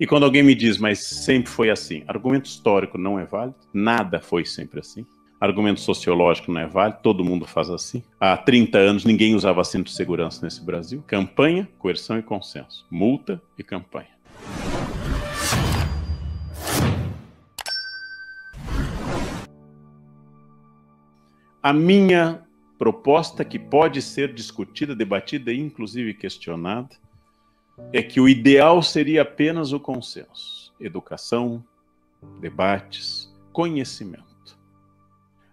E quando alguém me diz, mas sempre foi assim, argumento histórico não é válido, nada foi sempre assim. Argumento sociológico não é válido, todo mundo faz assim. Há 30 anos ninguém usava cinto de segurança nesse Brasil. Campanha, coerção e consenso. Multa e campanha. A minha proposta, que pode ser discutida, debatida e inclusive questionada, é que o ideal seria apenas o consenso, educação, debates, conhecimento.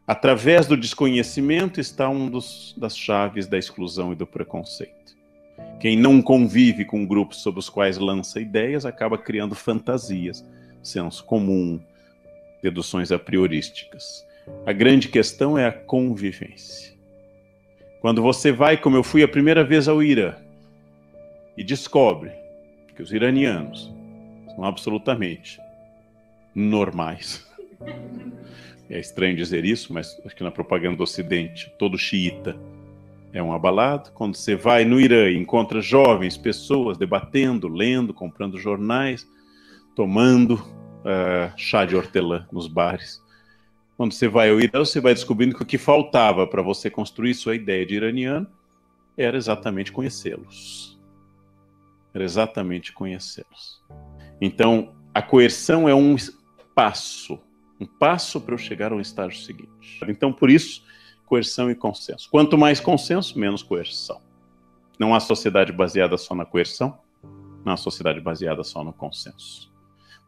Através do desconhecimento está um dos, das chaves da exclusão e do preconceito. Quem não convive com grupos sobre os quais lança ideias acaba criando fantasias, senso comum, deduções a priorísticas. A grande questão é a convivência. Quando você vai, como eu fui a primeira vez ao Irã, e descobre que os iranianos são absolutamente normais. É estranho dizer isso, mas acho que na propaganda do Ocidente, todo xiita é um abalado. Quando você vai no Irã e encontra jovens, pessoas debatendo, lendo, comprando jornais, tomando uh, chá de hortelã nos bares. Quando você vai ao Irã, você vai descobrindo que o que faltava para você construir sua ideia de iraniano era exatamente conhecê-los era exatamente conhecê-los. Então, a coerção é um passo, um passo para eu chegar ao estágio seguinte. Então, por isso, coerção e consenso. Quanto mais consenso, menos coerção. Não há sociedade baseada só na coerção, não há sociedade baseada só no consenso.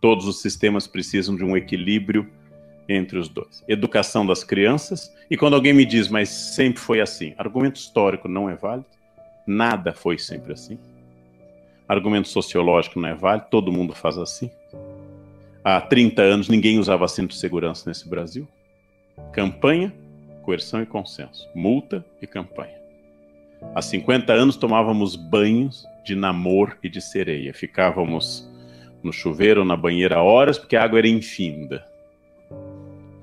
Todos os sistemas precisam de um equilíbrio entre os dois. Educação das crianças, e quando alguém me diz, mas sempre foi assim, argumento histórico não é válido, nada foi sempre assim. Argumento sociológico não é válido, todo mundo faz assim. Há 30 anos ninguém usava cinto de segurança nesse Brasil. Campanha, coerção e consenso. Multa e campanha. Há 50 anos tomávamos banhos de namor e de sereia. Ficávamos no chuveiro ou na banheira horas porque a água era infinda.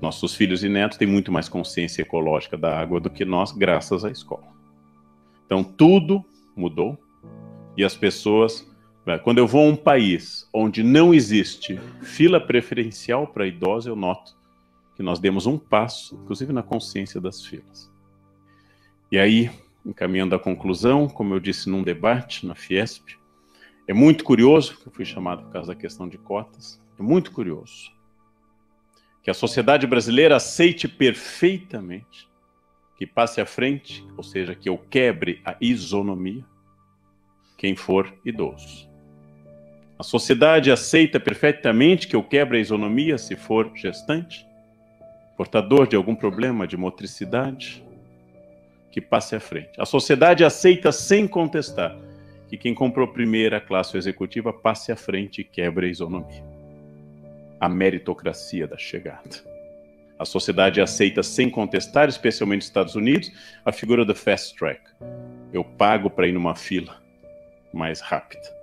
Nossos filhos e netos têm muito mais consciência ecológica da água do que nós, graças à escola. Então tudo mudou e as pessoas. Né, quando eu vou a um país onde não existe fila preferencial para idosos, eu noto que nós demos um passo, inclusive na consciência das filas. E aí, encaminhando à conclusão, como eu disse num debate na Fiesp, é muito curioso, que eu fui chamado por causa da questão de cotas, é muito curioso que a sociedade brasileira aceite perfeitamente que passe à frente, ou seja, que eu quebre a isonomia, quem for idoso. A sociedade aceita perfeitamente que eu quebre a isonomia se for gestante, portador de algum problema de motricidade, que passe à frente. A sociedade aceita sem contestar que quem comprou primeira classe executiva passe à frente e quebre a isonomia. A meritocracia da chegada. A sociedade aceita sem contestar, especialmente nos Estados Unidos, a figura do fast track. Eu pago para ir numa fila mais rápida.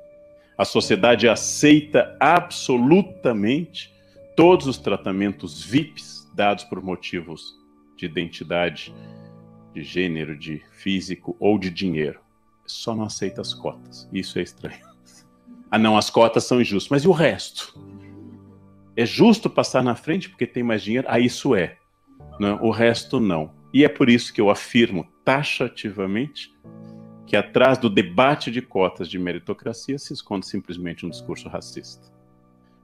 A sociedade aceita absolutamente todos os tratamentos VIPs dados por motivos de identidade, de gênero, de físico ou de dinheiro. Só não aceita as cotas. Isso é estranho. Ah, não, as cotas são injustas. Mas e o resto? É justo passar na frente porque tem mais dinheiro? Ah, isso é. Não, o resto não. E é por isso que eu afirmo taxativamente que atrás do debate de cotas de meritocracia se esconde simplesmente um discurso racista.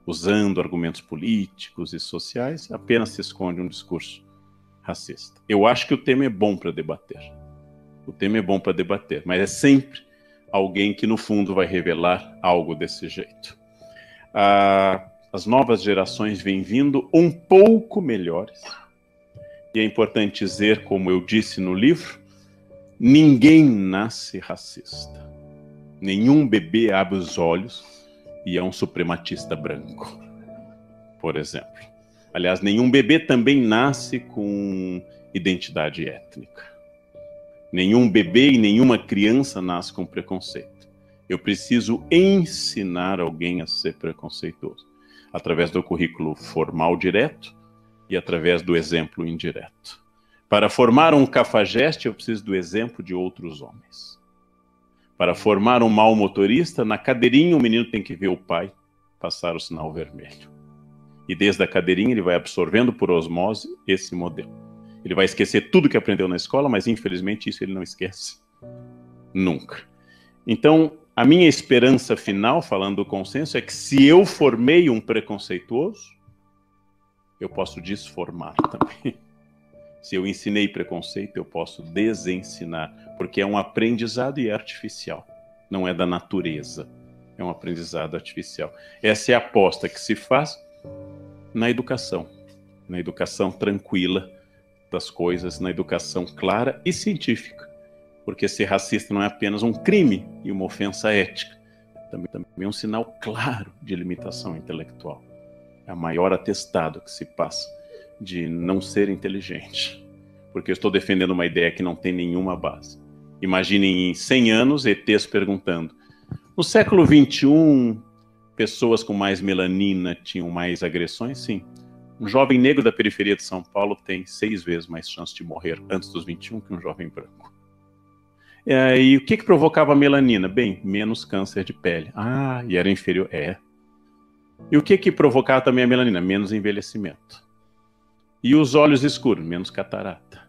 Usando argumentos políticos e sociais, apenas se esconde um discurso racista. Eu acho que o tema é bom para debater. O tema é bom para debater, mas é sempre alguém que, no fundo, vai revelar algo desse jeito. Ah, as novas gerações vêm vindo um pouco melhores. E é importante dizer, como eu disse no livro, Ninguém nasce racista. Nenhum bebê abre os olhos e é um suprematista branco, por exemplo. Aliás, nenhum bebê também nasce com identidade étnica. Nenhum bebê e nenhuma criança nasce com preconceito. Eu preciso ensinar alguém a ser preconceituoso através do currículo formal direto e através do exemplo indireto. Para formar um cafajeste, eu preciso do exemplo de outros homens. Para formar um mau motorista, na cadeirinha o menino tem que ver o pai passar o sinal vermelho. E desde a cadeirinha ele vai absorvendo por osmose esse modelo. Ele vai esquecer tudo que aprendeu na escola, mas infelizmente isso ele não esquece nunca. Então, a minha esperança final, falando do consenso, é que se eu formei um preconceituoso, eu posso desformar também. Se eu ensinei preconceito, eu posso desensinar, porque é um aprendizado e é artificial, não é da natureza. É um aprendizado artificial. Essa é a aposta que se faz na educação, na educação tranquila das coisas, na educação clara e científica. Porque ser racista não é apenas um crime e uma ofensa ética, também, também é um sinal claro de limitação intelectual. É o maior atestado que se passa de não ser inteligente. Porque eu estou defendendo uma ideia que não tem nenhuma base. Imaginem em 100 anos ETs perguntando: no século 21, pessoas com mais melanina tinham mais agressões? Sim. Um jovem negro da periferia de São Paulo tem seis vezes mais chance de morrer antes dos 21 que um jovem branco. E o que, que provocava a melanina? Bem, menos câncer de pele. Ah, e era inferior. É. E o que, que provocava também a melanina? Menos envelhecimento. E os olhos escuros? Menos catarata.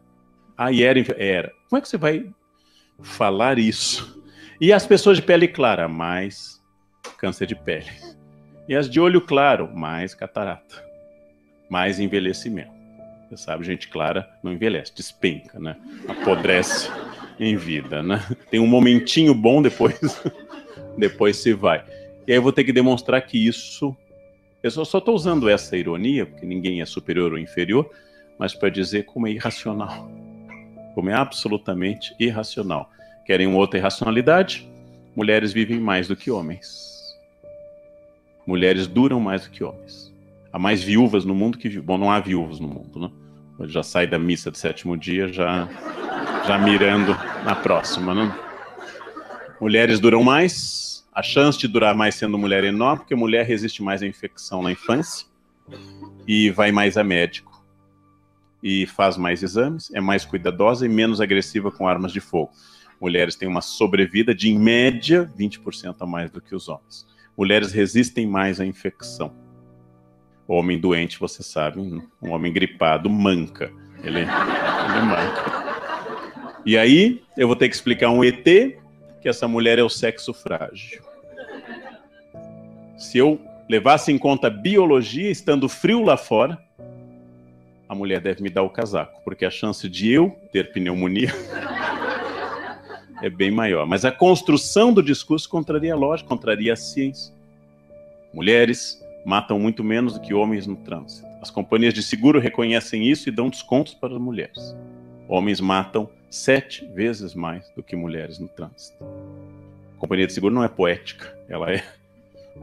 E era. era. Como é que você vai falar isso? E as pessoas de pele clara? Mais câncer de pele. E as de olho claro, mais catarata, mais envelhecimento. Você sabe, gente clara não envelhece, despenca, né? Apodrece em vida, né? Tem um momentinho bom depois, depois se vai. E aí eu vou ter que demonstrar que isso. Eu só estou usando essa ironia, porque ninguém é superior ou inferior, mas para dizer como é irracional. Como é absolutamente irracional. Querem uma outra irracionalidade? Mulheres vivem mais do que homens mulheres duram mais do que homens. Há mais viúvas no mundo que. Bom, não há viúvas no mundo, né? Já sai da missa de sétimo dia, já, já mirando na próxima, né? Mulheres duram mais, a chance de durar mais sendo mulher é enorme, porque mulher resiste mais à infecção na infância e vai mais a médico e faz mais exames, é mais cuidadosa e menos agressiva com armas de fogo. Mulheres têm uma sobrevida de, em média, 20% a mais do que os homens mulheres resistem mais à infecção. O homem doente, você sabe, um homem gripado manca. Ele, ele manca. E aí, eu vou ter que explicar um ET que essa mulher é o sexo frágil. Se eu levasse em conta a biologia, estando frio lá fora, a mulher deve me dar o casaco, porque a chance de eu ter pneumonia é bem maior. Mas a construção do discurso contraria a lógica, contraria a ciência. Mulheres matam muito menos do que homens no trânsito. As companhias de seguro reconhecem isso e dão descontos para as mulheres. Homens matam sete vezes mais do que mulheres no trânsito. A companhia de seguro não é poética, ela é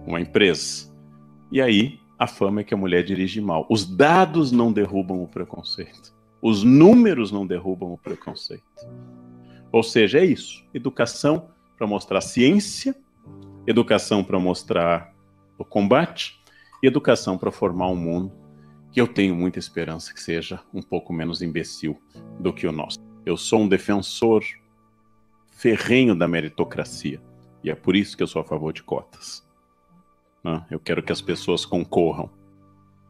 uma empresa. E aí, a fama é que a mulher dirige mal. Os dados não derrubam o preconceito. Os números não derrubam o preconceito. Ou seja, é isso: educação para mostrar ciência, educação para mostrar o combate e educação para formar um mundo que eu tenho muita esperança que seja um pouco menos imbecil do que o nosso. Eu sou um defensor ferrenho da meritocracia e é por isso que eu sou a favor de cotas. Né? Eu quero que as pessoas concorram.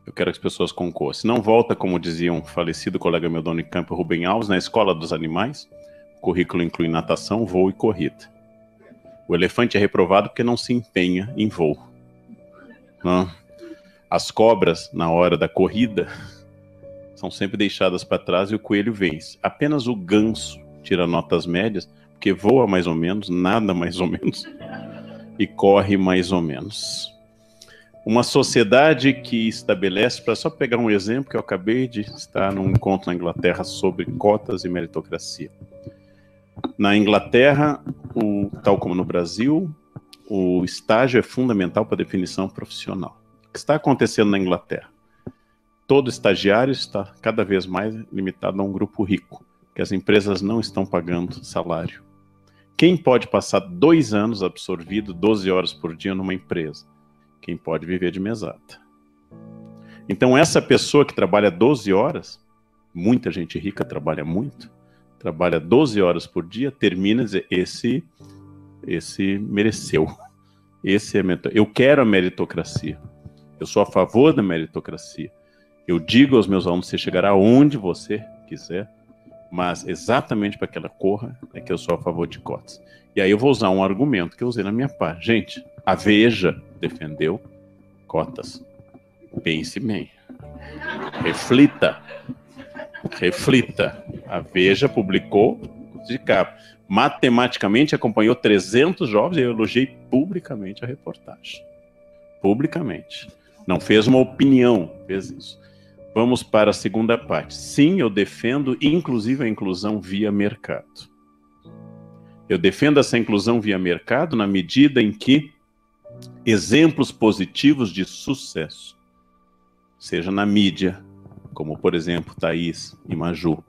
Eu quero que as pessoas concorram. Se não volta, como dizia um falecido colega meu do Unicamp, Rubem Alves, na escola dos animais, o currículo inclui natação, voo e corrida. O elefante é reprovado porque não se empenha em voo. Não. As cobras, na hora da corrida, são sempre deixadas para trás e o coelho vence. Apenas o ganso tira notas médias, porque voa mais ou menos, nada mais ou menos, e corre mais ou menos. Uma sociedade que estabelece, para só pegar um exemplo que eu acabei de estar num encontro na Inglaterra sobre cotas e meritocracia. Na Inglaterra, o, tal como no Brasil, o estágio é fundamental para a definição profissional. O que está acontecendo na Inglaterra? Todo estagiário está cada vez mais limitado a um grupo rico, que as empresas não estão pagando salário. Quem pode passar dois anos absorvido 12 horas por dia numa empresa? Quem pode viver de mesada. Então, essa pessoa que trabalha 12 horas, muita gente rica trabalha muito, trabalha 12 horas por dia, termina esse esse mereceu. Esse é eu quero a meritocracia. Eu sou a favor da meritocracia. Eu digo aos meus alunos: você chegará onde você quiser, mas exatamente para que ela corra é que eu sou a favor de cotas. E aí eu vou usar um argumento que eu usei na minha parte. Gente, a Veja defendeu cotas. Pense bem. Reflita. Reflita. A Veja publicou de capa. Matematicamente acompanhou 300 jovens e eu elogiei publicamente a reportagem. Publicamente. Não fez uma opinião, fez isso. Vamos para a segunda parte. Sim, eu defendo inclusive a inclusão via mercado. Eu defendo essa inclusão via mercado na medida em que exemplos positivos de sucesso, seja na mídia, como por exemplo Thaís e Maju,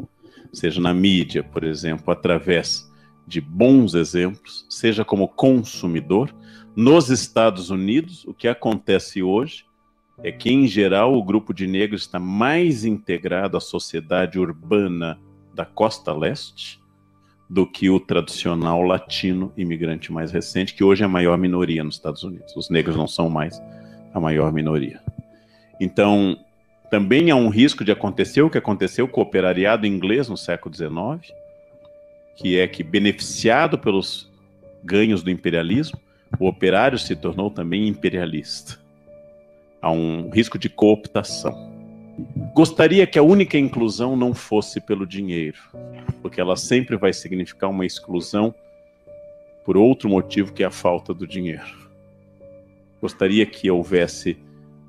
seja na mídia, por exemplo, através de bons exemplos, seja como consumidor. Nos Estados Unidos, o que acontece hoje é que, em geral, o grupo de negros está mais integrado à sociedade urbana da costa leste do que o tradicional latino imigrante mais recente, que hoje é a maior minoria nos Estados Unidos. Os negros não são mais a maior minoria. Então, também há um risco de acontecer o que aconteceu com o operariado inglês no século XIX, que é que, beneficiado pelos ganhos do imperialismo, o operário se tornou também imperialista. Há um risco de cooptação. Gostaria que a única inclusão não fosse pelo dinheiro, porque ela sempre vai significar uma exclusão por outro motivo que é a falta do dinheiro. Gostaria que houvesse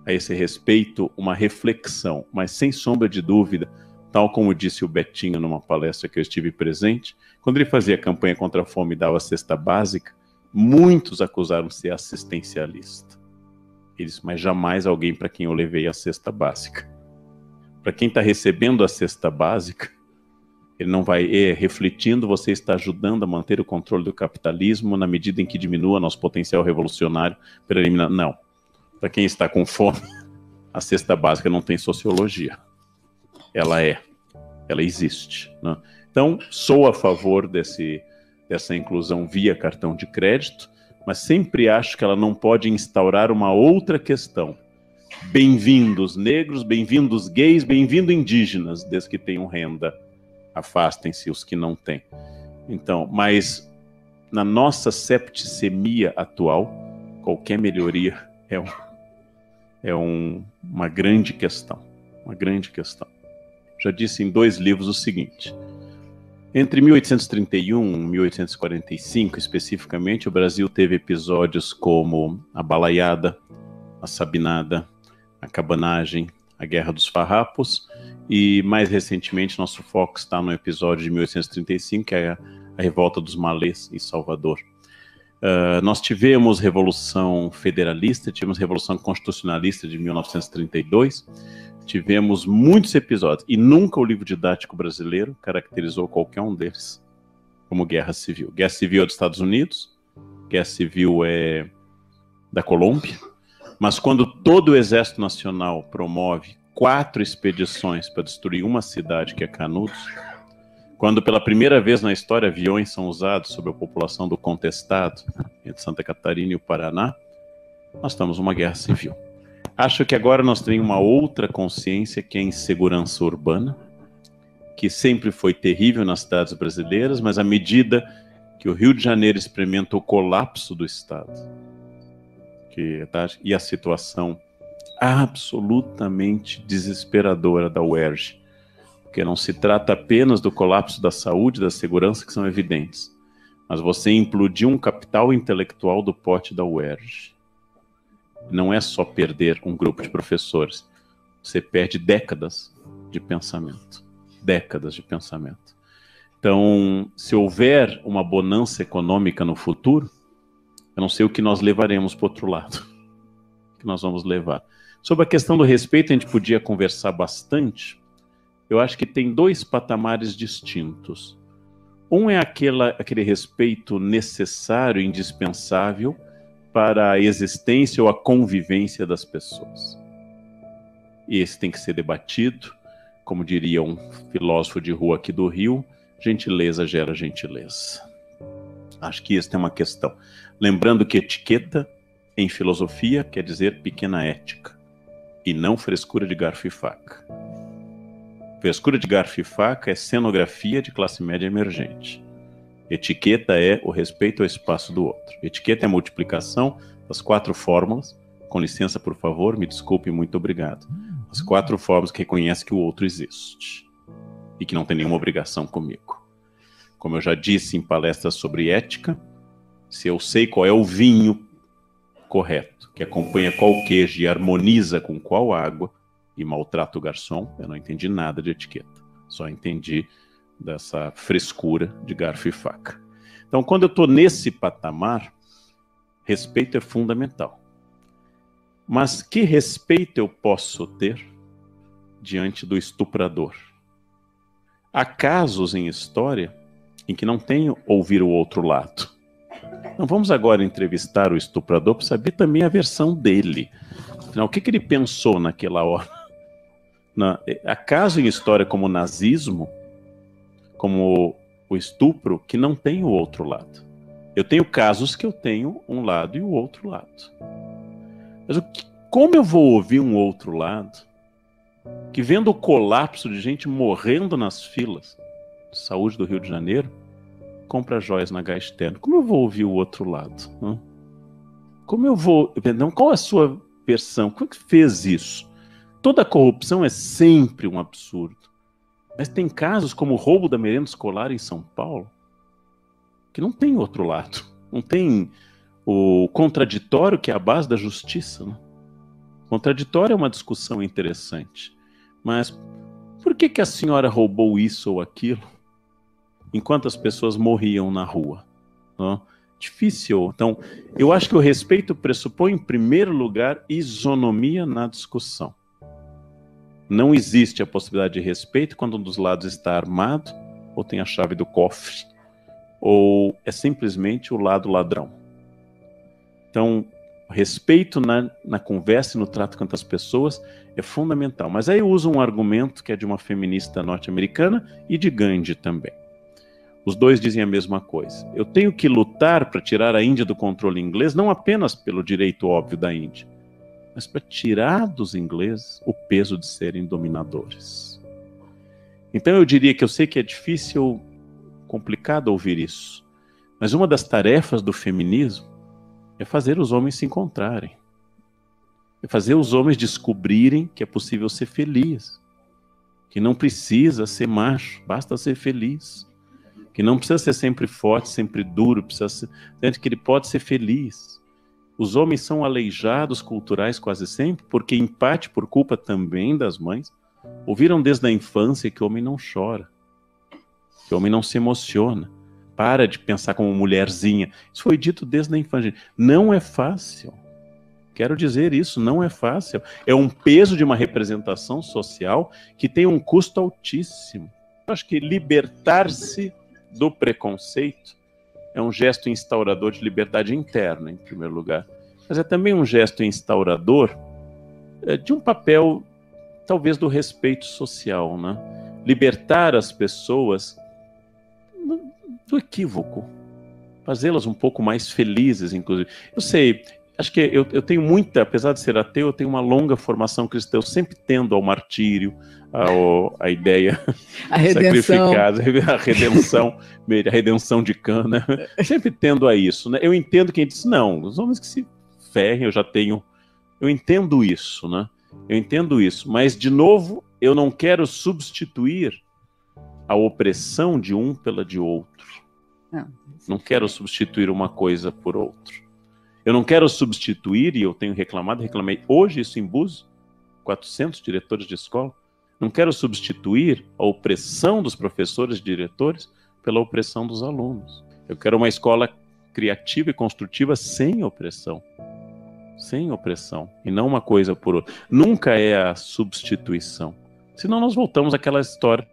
a esse respeito uma reflexão, mas sem sombra de dúvida, tal como disse o Betinho numa palestra que eu estive presente, quando ele fazia campanha contra a fome e dava cesta básica, muitos acusaram ser assistencialista. Ele disse, mas jamais alguém para quem eu levei a cesta básica para quem está recebendo a cesta básica, ele não vai é, refletindo, você está ajudando a manter o controle do capitalismo na medida em que diminua nosso potencial revolucionário para eliminar. Não. Para quem está com fome, a cesta básica não tem sociologia. Ela é. Ela existe. Né? Então, sou a favor desse, dessa inclusão via cartão de crédito, mas sempre acho que ela não pode instaurar uma outra questão Bem-vindos negros, bem-vindos gays, bem-vindos indígenas, desde que tenham renda. Afastem-se os que não têm. Então, mas na nossa septicemia atual, qualquer melhoria é, um, é um, uma grande questão. Uma grande questão. Já disse em dois livros o seguinte: entre 1831 e 1845, especificamente, o Brasil teve episódios como a balaiada, a sabinada, a cabanagem, a Guerra dos Farrapos, e mais recentemente nosso foco está no episódio de 1835, que é a Revolta dos Malês em Salvador. Uh, nós tivemos Revolução Federalista, tivemos Revolução Constitucionalista de 1932, tivemos muitos episódios, e nunca o livro didático brasileiro caracterizou qualquer um deles como guerra civil. Guerra civil é dos Estados Unidos, guerra civil é da Colômbia, mas quando todo o Exército Nacional promove quatro expedições para destruir uma cidade que é Canudos, quando pela primeira vez na história aviões são usados sobre a população do contestado entre Santa Catarina e o Paraná, nós estamos numa guerra civil. Acho que agora nós temos uma outra consciência que é a insegurança urbana, que sempre foi terrível nas cidades brasileiras, mas à medida que o Rio de Janeiro experimenta o colapso do Estado, que tá, e a situação absolutamente desesperadora da UERJ, porque não se trata apenas do colapso da saúde da segurança que são evidentes, mas você implodir um capital intelectual do porte da UERJ. Não é só perder um grupo de professores, você perde décadas de pensamento, décadas de pensamento. Então, se houver uma bonança econômica no futuro, eu não sei o que nós levaremos para outro lado. O que nós vamos levar. Sobre a questão do respeito, a gente podia conversar bastante. Eu acho que tem dois patamares distintos. Um é aquela, aquele respeito necessário, indispensável para a existência ou a convivência das pessoas. E esse tem que ser debatido, como diria um filósofo de rua aqui do Rio, gentileza gera gentileza. Acho que isso é uma questão. Lembrando que etiqueta em filosofia quer dizer pequena ética e não frescura de garfo e faca. Frescura de garfo e faca é cenografia de classe média emergente. Etiqueta é o respeito ao espaço do outro. Etiqueta é a multiplicação das quatro fórmulas. Com licença, por favor, me desculpe, muito obrigado. As quatro fórmulas que reconhecem que o outro existe e que não tem nenhuma obrigação comigo. Como eu já disse em palestras sobre ética, se eu sei qual é o vinho correto, que acompanha qual queijo e harmoniza com qual água, e maltrata o garçom, eu não entendi nada de etiqueta. Só entendi dessa frescura de garfo e faca. Então, quando eu estou nesse patamar, respeito é fundamental. Mas que respeito eu posso ter diante do estuprador? Há casos em história em que não tenho ouvir o outro lado. Não vamos agora entrevistar o estuprador para saber também a versão dele. Afinal, o que, que ele pensou naquela hora? Na, há casos em história como o nazismo, como o estupro, que não tem o outro lado. Eu tenho casos que eu tenho um lado e o outro lado. Mas o que, como eu vou ouvir um outro lado que vendo o colapso de gente morrendo nas filas de saúde do Rio de Janeiro, compra joias na Gaisteno. Como eu vou ouvir o outro lado? Como eu vou. Não, qual a sua versão? Como é que fez isso? Toda corrupção é sempre um absurdo. Mas tem casos como o roubo da merenda escolar em São Paulo que não tem outro lado. Não tem o contraditório que é a base da justiça. Né? Contraditório é uma discussão interessante. Mas por que, que a senhora roubou isso ou aquilo? Enquanto as pessoas morriam na rua. Não? Difícil. Então, eu acho que o respeito pressupõe, em primeiro lugar, isonomia na discussão. Não existe a possibilidade de respeito quando um dos lados está armado, ou tem a chave do cofre, ou é simplesmente o lado ladrão. Então, respeito na, na conversa e no trato com as pessoas é fundamental. Mas aí eu uso um argumento que é de uma feminista norte-americana e de Gandhi também. Os dois dizem a mesma coisa. Eu tenho que lutar para tirar a Índia do controle inglês, não apenas pelo direito óbvio da Índia, mas para tirar dos ingleses o peso de serem dominadores. Então eu diria que eu sei que é difícil, complicado ouvir isso, mas uma das tarefas do feminismo é fazer os homens se encontrarem. É fazer os homens descobrirem que é possível ser feliz. Que não precisa ser macho, basta ser feliz que não precisa ser sempre forte, sempre duro, precisa ser, que ele pode ser feliz. Os homens são aleijados culturais quase sempre, porque em parte por culpa também das mães, ouviram desde a infância que o homem não chora, que o homem não se emociona. Para de pensar como mulherzinha. Isso foi dito desde a infância. Não é fácil. Quero dizer isso, não é fácil. É um peso de uma representação social que tem um custo altíssimo. Eu acho que libertar-se do preconceito é um gesto instaurador de liberdade interna, em primeiro lugar, mas é também um gesto instaurador é, de um papel, talvez, do respeito social, né? Libertar as pessoas do equívoco, fazê-las um pouco mais felizes, inclusive. Eu sei, acho que eu, eu tenho muita, apesar de ser ateu, eu tenho uma longa formação cristã, eu sempre tendo ao martírio, ao, a ideia a redenção. sacrificada, a redenção, a redenção de cana, sempre tendo a isso. Né? Eu entendo quem diz, não, os homens que se ferrem, eu já tenho, eu entendo isso, né? Eu entendo isso, mas de novo, eu não quero substituir a opressão de um pela de outro. Não, não quero substituir uma coisa por outra. Eu não quero substituir, e eu tenho reclamado, reclamei hoje isso em Búzios, 400 diretores de escola, não quero substituir a opressão dos professores e diretores pela opressão dos alunos. Eu quero uma escola criativa e construtiva sem opressão. Sem opressão. E não uma coisa por outra. Nunca é a substituição. Senão nós voltamos àquela história.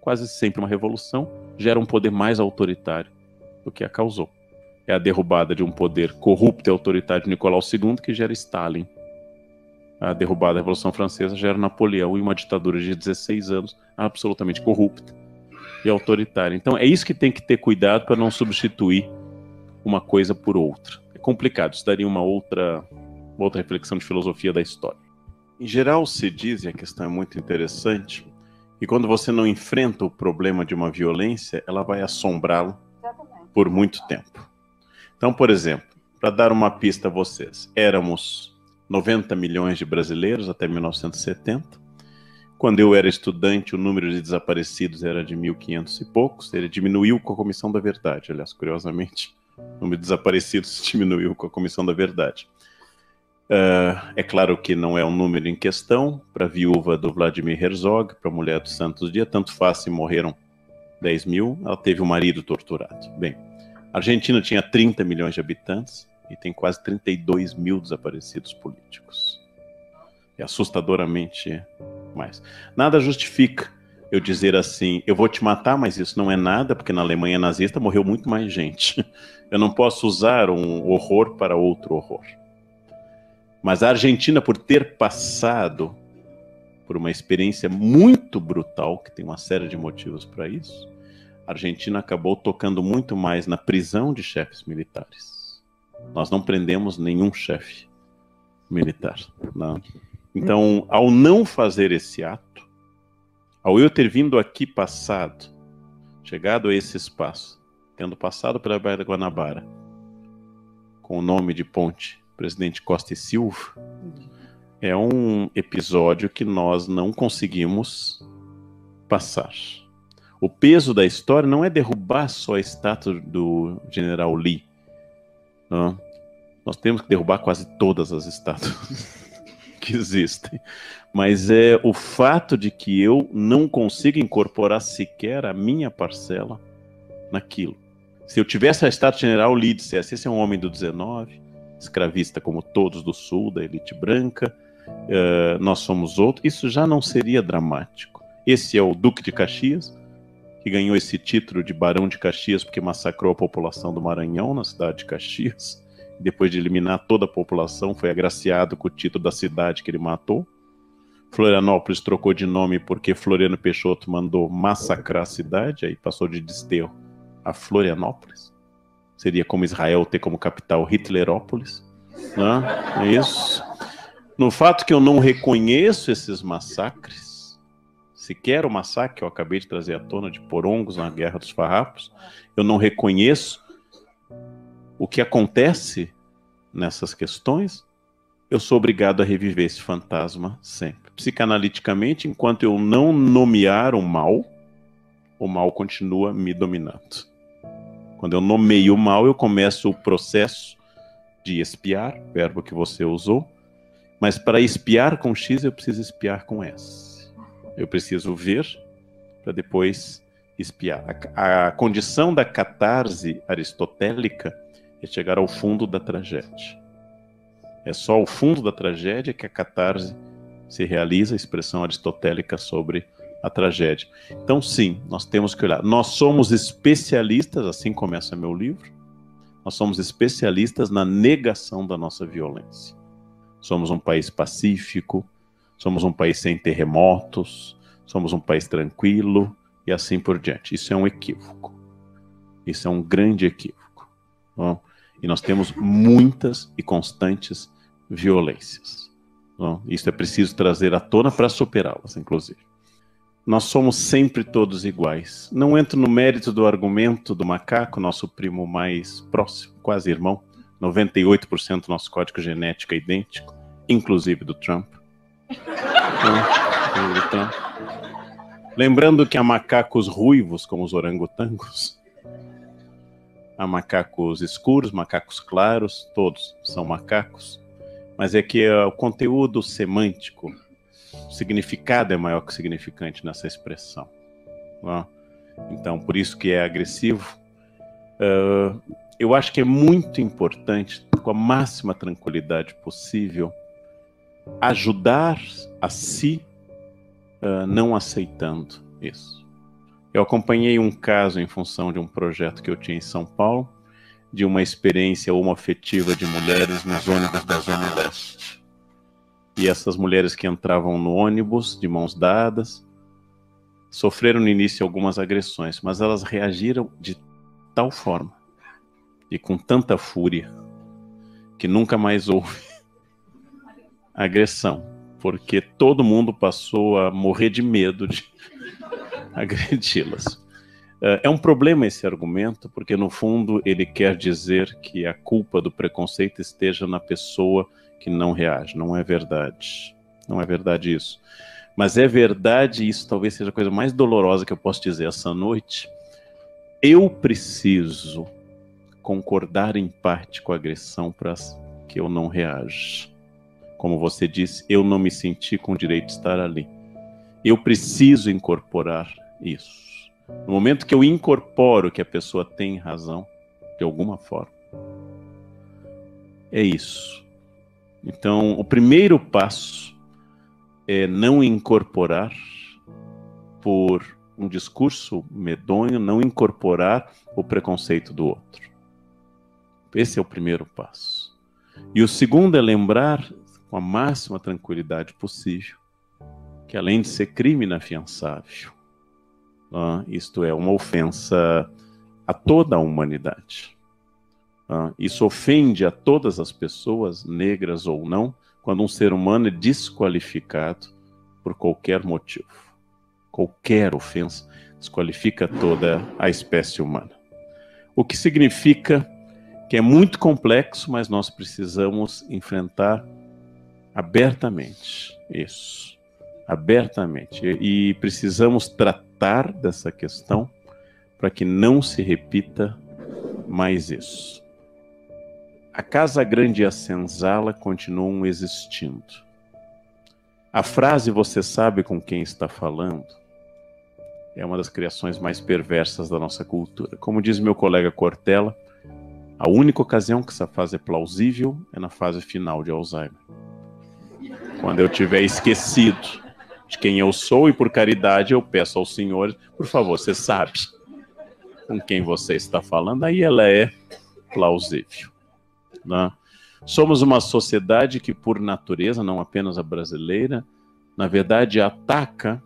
Quase sempre uma revolução gera um poder mais autoritário do que a causou é a derrubada de um poder corrupto e autoritário de Nicolau II que gera Stalin. A derrubada da Revolução Francesa gera Napoleão e uma ditadura de 16 anos absolutamente corrupta e autoritária. Então é isso que tem que ter cuidado para não substituir uma coisa por outra. É complicado, isso daria uma outra, outra reflexão de filosofia da história. Em geral, se diz, e a questão é muito interessante, que quando você não enfrenta o problema de uma violência, ela vai assombrá-lo por muito tempo. Então, por exemplo, para dar uma pista a vocês, éramos 90 milhões de brasileiros até 1970. Quando eu era estudante, o número de desaparecidos era de 1.500 e poucos. Ele diminuiu com a Comissão da Verdade, aliás, curiosamente. O número de desaparecidos diminuiu com a Comissão da Verdade. Uh, é claro que não é um número em questão. Para a viúva do Vladimir Herzog, para a mulher do Santos Dia, tanto faz se morreram 10 mil, ela teve o marido torturado. Bem, a Argentina tinha 30 milhões de habitantes e tem quase 32 mil desaparecidos políticos. É assustadoramente mais. Nada justifica eu dizer assim, eu vou te matar, mas isso não é nada, porque na Alemanha nazista morreu muito mais gente. Eu não posso usar um horror para outro horror. Mas a Argentina, por ter passado por uma experiência muito brutal, que tem uma série de motivos para isso, a Argentina acabou tocando muito mais na prisão de chefes militares. Nós não prendemos nenhum chefe militar. Não. Então, ao não fazer esse ato, ao eu ter vindo aqui passado, chegado a esse espaço, tendo passado pela Baía da Guanabara, com o nome de ponte Presidente Costa e Silva, é um episódio que nós não conseguimos passar. O peso da história não é derrubar só a estátua do general Lee. Não. Nós temos que derrubar quase todas as estátuas que existem. Mas é o fato de que eu não consigo incorporar sequer a minha parcela naquilo. Se eu tivesse a estátua general Lee dissesse, esse é um homem do 19, escravista como todos do sul, da elite branca, uh, nós somos outros, isso já não seria dramático. Esse é o Duque de Caxias, que ganhou esse título de Barão de Caxias porque massacrou a população do Maranhão, na cidade de Caxias. Depois de eliminar toda a população, foi agraciado com o título da cidade que ele matou. Florianópolis trocou de nome porque Floriano Peixoto mandou massacrar a cidade, aí passou de desterro a Florianópolis. Seria como Israel ter como capital Hitlerópolis. Né? É isso. No fato que eu não reconheço esses massacres, sequer o massacre que eu acabei de trazer à tona de Porongos na Guerra dos Farrapos, eu não reconheço o que acontece nessas questões, eu sou obrigado a reviver esse fantasma sempre. Psicanaliticamente, enquanto eu não nomear o mal, o mal continua me dominando. Quando eu nomeio o mal, eu começo o processo de espiar, verbo que você usou, mas para espiar com X eu preciso espiar com S. Eu preciso ver para depois espiar. A, a condição da catarse aristotélica é chegar ao fundo da tragédia. É só ao fundo da tragédia que a catarse se realiza, a expressão aristotélica sobre a tragédia. Então, sim, nós temos que olhar. Nós somos especialistas, assim começa meu livro, nós somos especialistas na negação da nossa violência. Somos um país pacífico, somos um país sem terremotos, somos um país tranquilo e assim por diante. Isso é um equívoco. Isso é um grande equívoco. Bom? E nós temos muitas e constantes violências. Bom? Isso é preciso trazer à tona para superá-las, inclusive. Nós somos sempre todos iguais. Não entro no mérito do argumento do macaco, nosso primo mais próximo, quase irmão. 98% do nosso código genético é idêntico, inclusive do Trump. Então, lembrando que há macacos ruivos, como os orangotangos, há macacos escuros, macacos claros, todos são macacos, mas é que uh, o conteúdo semântico, o significado é maior que o significante nessa expressão. É? Então, por isso que é agressivo. Uh, eu acho que é muito importante, com a máxima tranquilidade possível, ajudar a si uh, não aceitando isso. Eu acompanhei um caso em função de um projeto que eu tinha em São Paulo, de uma experiência homoafetiva de mulheres nos ônibus da Zona Leste. E essas mulheres que entravam no ônibus de mãos dadas sofreram no início algumas agressões, mas elas reagiram de tal forma e com tanta fúria que nunca mais houve agressão, porque todo mundo passou a morrer de medo de agredi-las. É, é um problema esse argumento, porque no fundo ele quer dizer que a culpa do preconceito esteja na pessoa que não reage. Não é verdade. Não é verdade isso. Mas é verdade, isso talvez seja a coisa mais dolorosa que eu posso dizer essa noite. Eu preciso concordar em parte com a agressão para que eu não reaja. Como você disse, eu não me senti com o direito de estar ali. Eu preciso incorporar isso. No momento que eu incorporo que a pessoa tem razão, de alguma forma, é isso. Então, o primeiro passo é não incorporar por um discurso medonho, não incorporar o preconceito do outro. Esse é o primeiro passo. E o segundo é lembrar, com a máxima tranquilidade possível, que além de ser crime inafiançável, uh, isto é, uma ofensa a toda a humanidade. Uh, isso ofende a todas as pessoas, negras ou não, quando um ser humano é desqualificado por qualquer motivo. Qualquer ofensa desqualifica toda a espécie humana. O que significa que é muito complexo, mas nós precisamos enfrentar abertamente isso. Abertamente. E, precisamos tratar dessa questão para que não se repita mais isso. A Casa Grande e a Senzala continuam existindo. A frase você sabe com quem está falando é uma das criações mais perversas da nossa cultura. Como diz meu colega Cortella, a única ocasião que essa fase é plausível é na fase final de Alzheimer. Quando eu tiver esquecido de quem eu sou e por caridade eu peço aos senhores, por favor, você sabe com quem você está falando, aí ela é plausível. Né? Somos uma sociedade que, por natureza, não apenas a brasileira, na verdade ataca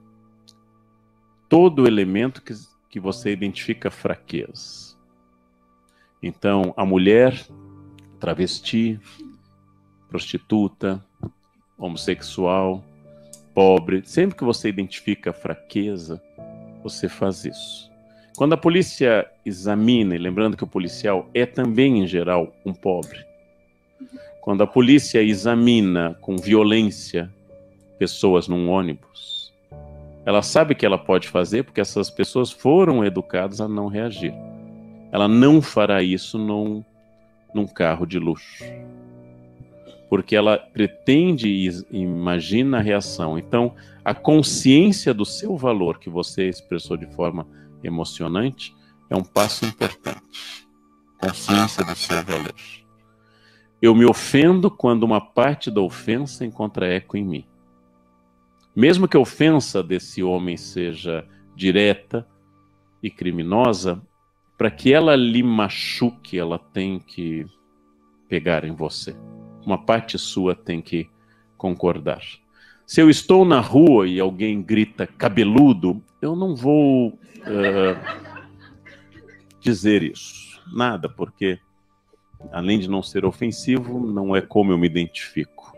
todo elemento que, que você identifica fraqueza. Então, a mulher, travesti, prostituta, homossexual, pobre, sempre que você identifica fraqueza, você faz isso. Quando a polícia examina, e lembrando que o policial é também, em geral, um pobre, quando a polícia examina com violência pessoas num ônibus, ela sabe que ela pode fazer porque essas pessoas foram educadas a não reagir. Ela não fará isso num, num carro de luxo. Porque ela pretende e imagina a reação. Então, a consciência do seu valor, que você expressou de forma emocionante, é um passo importante. Consciência do seu valor. Eu me ofendo quando uma parte da ofensa encontra eco em mim. Mesmo que a ofensa desse homem seja direta e criminosa, para que ela lhe machuque, ela tem que pegar em você. Uma parte sua tem que concordar. Se eu estou na rua e alguém grita cabeludo, eu não vou uh, dizer isso. Nada, porque além de não ser ofensivo, não é como eu me identifico.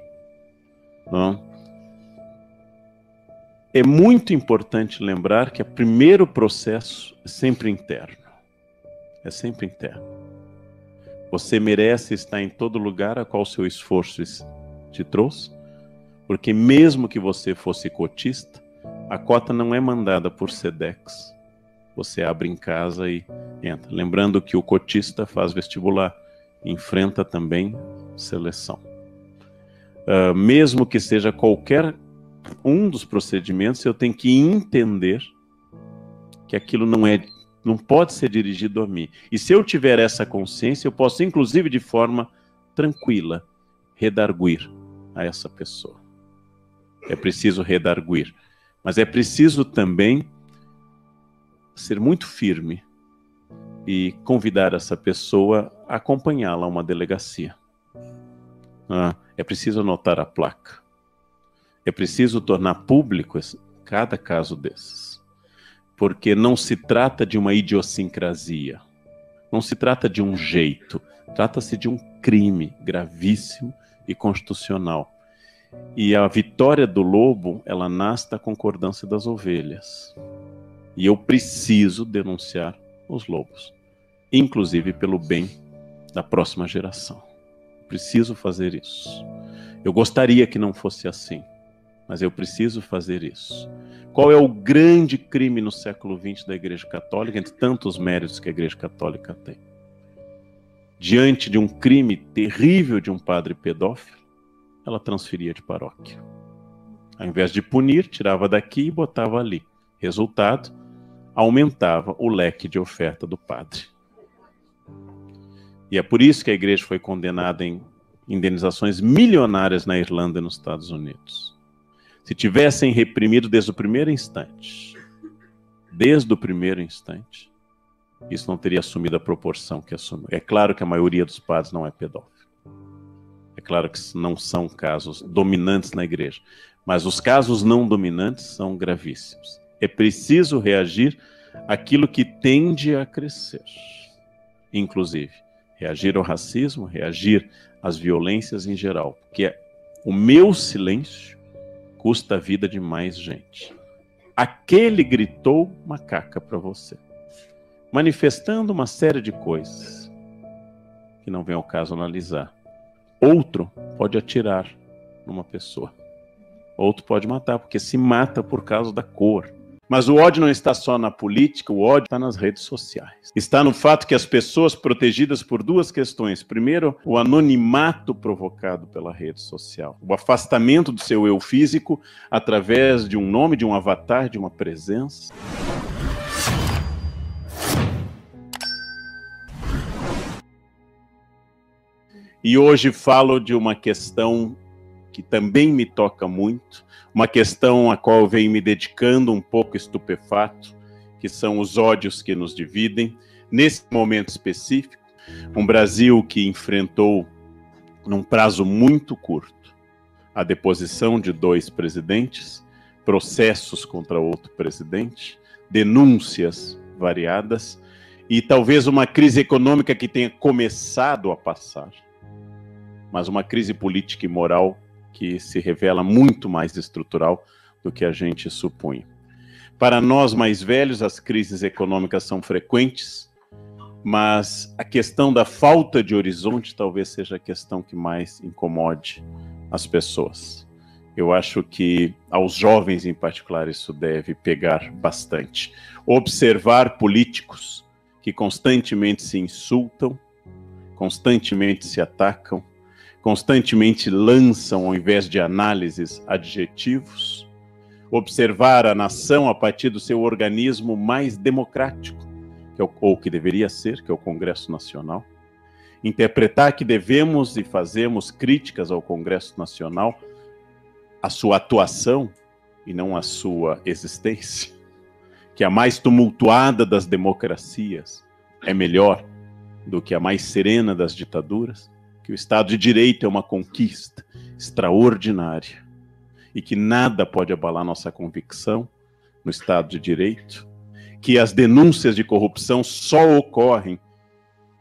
Não? É muito importante lembrar que o primeiro processo é sempre interno é sempre interno. Você merece estar em todo lugar a qual seu esforço te trouxe, porque mesmo que você fosse cotista, a cota não é mandada por Sedex. Você abre em casa e entra. Lembrando que o cotista faz vestibular, enfrenta também seleção. Uh, mesmo que seja qualquer um dos procedimentos, eu tenho que entender que aquilo não é não pode ser dirigido a mim. E se eu tiver essa consciência, eu posso, inclusive de forma tranquila, redarguir a essa pessoa. É preciso redarguir. Mas é preciso também ser muito firme e convidar essa pessoa a acompanhá-la a uma delegacia. Ah, é preciso anotar a placa. É preciso tornar público cada caso desses porque não se trata de uma idiosincrasia. Não se trata de um jeito, trata-se de um crime gravíssimo e constitucional. E a vitória do lobo, ela nasce da concordância das ovelhas. E eu preciso denunciar os lobos, inclusive pelo bem da próxima geração. Preciso fazer isso. Eu gostaria que não fosse assim, mas eu preciso fazer isso. Qual é o grande crime no século XX da Igreja Católica, entre tantos méritos que a Igreja Católica tem? Diante de um crime terrível de um padre pedófilo, ela transferia de paróquia. Ao invés de punir, tirava daqui e botava ali. Resultado, aumentava o leque de oferta do padre. E é por isso que a igreja foi condenada em indenizações milionárias na Irlanda e nos Estados Unidos se tivessem reprimido desde o primeiro instante, desde o primeiro instante, isso não teria assumido a proporção que assumiu. É claro que a maioria dos padres não é pedófilo. É claro que não são casos dominantes na igreja. Mas os casos não dominantes são gravíssimos. É preciso reagir àquilo que tende a crescer. Inclusive, reagir ao racismo, reagir às violências em geral. Porque o meu silêncio custa a vida de mais gente. Aquele gritou macaca para você, manifestando uma série de coisas que não vem ao caso analisar. Outro pode atirar numa pessoa. Outro pode matar, porque se mata por causa da cor. Mas o ódio não está só na política, o ódio está nas redes sociais. Está no fato que as pessoas protegidas por duas questões. Primeiro, o anonimato provocado pela rede social, o afastamento do seu eu físico através de um nome, de um avatar, de uma presença. E hoje falo de uma questão que também me toca muito, uma questão a qual eu venho me dedicando um pouco estupefato, que são os ódios que nos dividem, nesse momento específico, um Brasil que enfrentou, num prazo muito curto, a deposição de dois presidentes, processos contra outro presidente, denúncias variadas e talvez uma crise econômica que tenha começado a passar, mas uma crise política e moral que se revela muito mais estrutural do que a gente supunha. Para nós mais velhos, as crises econômicas são frequentes, mas a questão da falta de horizonte talvez seja a questão que mais incomode as pessoas. Eu acho que aos jovens em particular isso deve pegar bastante. Observar políticos que constantemente se insultam, constantemente se atacam, constantemente lançam, ao invés de análises, adjetivos. Observar a nação a partir do seu organismo mais democrático, que é ou que deveria ser, que é o Congresso Nacional. Interpretar que devemos e fazemos críticas ao Congresso Nacional, a sua atuação e não a sua existência, que a mais tumultuada das democracias é melhor do que a mais serena das ditaduras que o Estado de Direito é uma conquista extraordinária e que nada pode abalar nossa convicção no Estado de Direito, que as denúncias de corrupção só ocorrem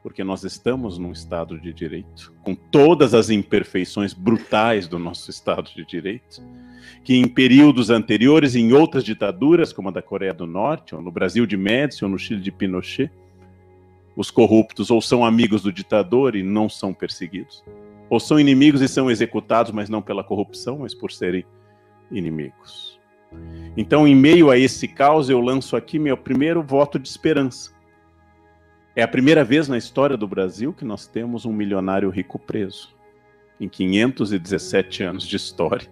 porque nós estamos num Estado de Direito, com todas as imperfeições brutais do nosso Estado de Direito, que em períodos anteriores, em outras ditaduras, como a da Coreia do Norte, ou no Brasil de Médici, ou no Chile de Pinochet, os corruptos ou são amigos do ditador e não são perseguidos, ou são inimigos e são executados, mas não pela corrupção, mas por serem inimigos. Então, em meio a esse caos, eu lanço aqui meu primeiro voto de esperança. É a primeira vez na história do Brasil que nós temos um milionário rico preso. Em 517 anos de história.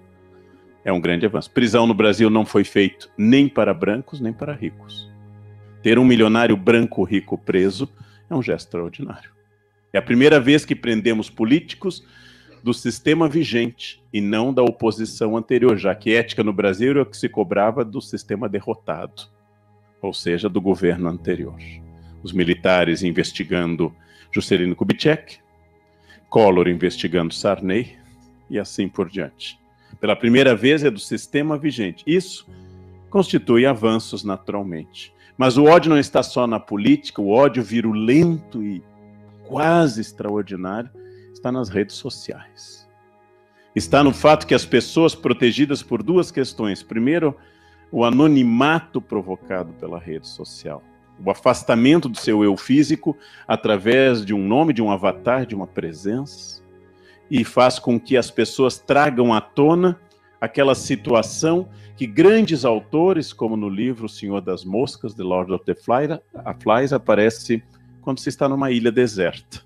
É um grande avanço. Prisão no Brasil não foi feito nem para brancos, nem para ricos. Ter um milionário branco rico preso é um gesto extraordinário. É a primeira vez que prendemos políticos do sistema vigente e não da oposição anterior, já que ética no Brasil era o que se cobrava do sistema derrotado, ou seja, do governo anterior. Os militares investigando Juscelino Kubitschek, Collor investigando Sarney e assim por diante. Pela primeira vez é do sistema vigente. Isso constitui avanços naturalmente. Mas o ódio não está só na política, o ódio virulento e quase extraordinário está nas redes sociais. Está no fato que as pessoas protegidas por duas questões. Primeiro, o anonimato provocado pela rede social. O afastamento do seu eu físico através de um nome, de um avatar, de uma presença. E faz com que as pessoas tragam à tona aquela situação que grandes autores, como no livro O Senhor das Moscas, The Lord of the Flies, aparece quando se está numa ilha deserta.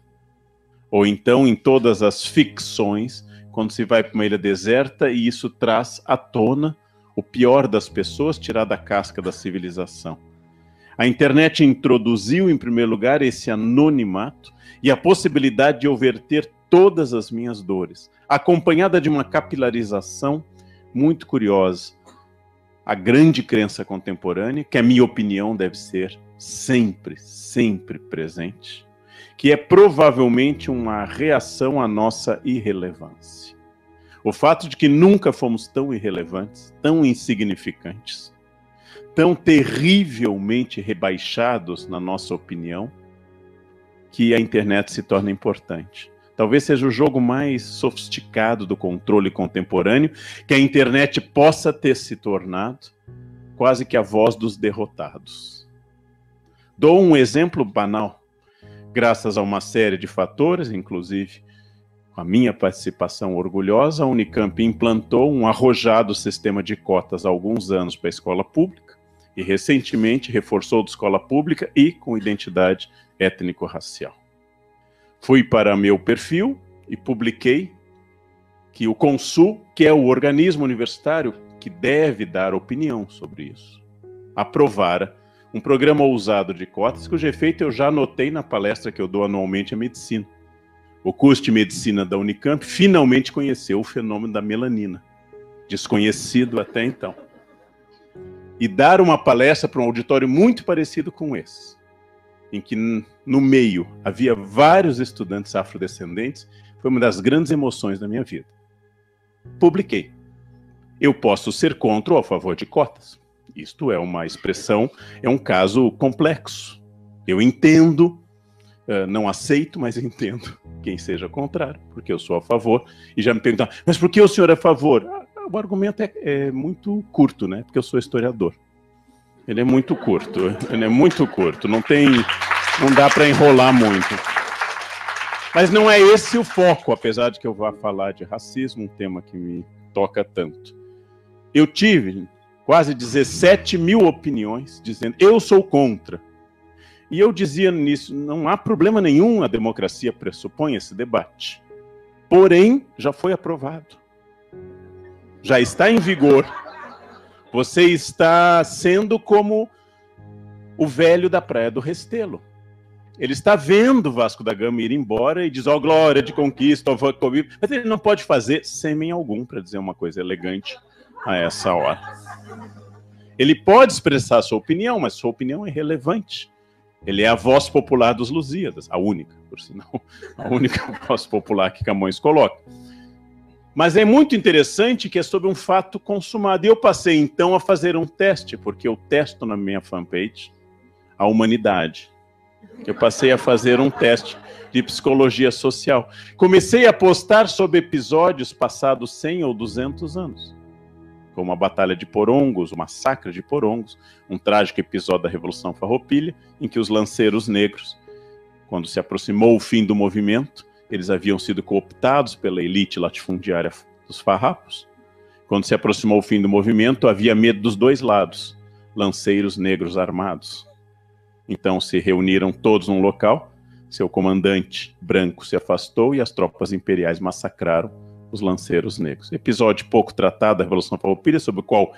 Ou então em todas as ficções, quando se vai para uma ilha deserta e isso traz à tona o pior das pessoas, tirar da casca da civilização. A internet introduziu, em primeiro lugar, esse anonimato e a possibilidade de eu verter todas as minhas dores, acompanhada de uma capilarização muito curiosa. A grande crença contemporânea, que a minha opinião deve ser sempre, sempre presente, que é provavelmente uma reação à nossa irrelevância. O fato de que nunca fomos tão irrelevantes, tão insignificantes, tão terrivelmente rebaixados na nossa opinião, que a internet se torna importante. Talvez seja o jogo mais sofisticado do controle contemporâneo que a internet possa ter se tornado quase que a voz dos derrotados. Dou um exemplo banal. Graças a uma série de fatores, inclusive com a minha participação orgulhosa, a Unicamp implantou um arrojado sistema de cotas há alguns anos para a escola pública e recentemente reforçou de escola pública e com identidade étnico-racial. Fui para meu perfil e publiquei que o Consul, que é o organismo universitário que deve dar opinião sobre isso, aprovara um programa ousado de cotas, cujo efeito eu já anotei na palestra que eu dou anualmente à medicina. O curso de medicina da Unicamp finalmente conheceu o fenômeno da melanina, desconhecido até então. E dar uma palestra para um auditório muito parecido com esse em que no meio havia vários estudantes afrodescendentes, foi uma das grandes emoções da minha vida. Publiquei. Eu posso ser contra ou a favor de cotas. Isto é uma expressão, é um caso complexo. Eu entendo, eh, não aceito, mas entendo quem seja contrário, porque eu sou a favor. E já me perguntaram, mas por que o senhor é a favor? Ah, o argumento é, é muito curto, né? Porque eu sou historiador. Ele é muito curto, ele é muito curto, não tem, não dá para enrolar muito. Mas não é esse o foco, apesar de que eu vá falar de racismo, um tema que me toca tanto. Eu tive quase 17 mil opiniões dizendo eu sou contra. E eu dizia nisso, não há problema nenhum, a democracia pressupõe esse debate. Porém, já foi aprovado. Já está em vigor você está sendo como o velho da Praia do Restelo. Ele está vendo Vasco da Gama ir embora e diz, ó, oh, glória de conquista, ó, comigo. Mas ele não pode fazer sêmen algum para dizer uma coisa elegante a essa hora. Ele pode expressar sua opinião, mas sua opinião é relevante. Ele é a voz popular dos Lusíadas, a única, por sinal, a única voz popular que Camões coloca. Mas é muito interessante que é sobre um fato consumado. E eu passei então a fazer um teste, porque eu testo na minha fanpage a humanidade. Eu passei a fazer um teste de psicologia social. Comecei a postar sobre episódios passados 100 ou 200 anos, como a Batalha de Porongos, o Massacre de Porongos, um trágico episódio da Revolução Farroupilha, em que os lanceiros negros, quando se aproximou o fim do movimento, eles haviam sido cooptados pela elite latifundiária dos farrapos. Quando se aproximou o fim do movimento, havia medo dos dois lados, lanceiros negros armados. Então se reuniram todos num local, seu comandante branco se afastou e as tropas imperiais massacraram os lanceiros negros. Episódio pouco tratado da Revolução Farroupilha, sobre o qual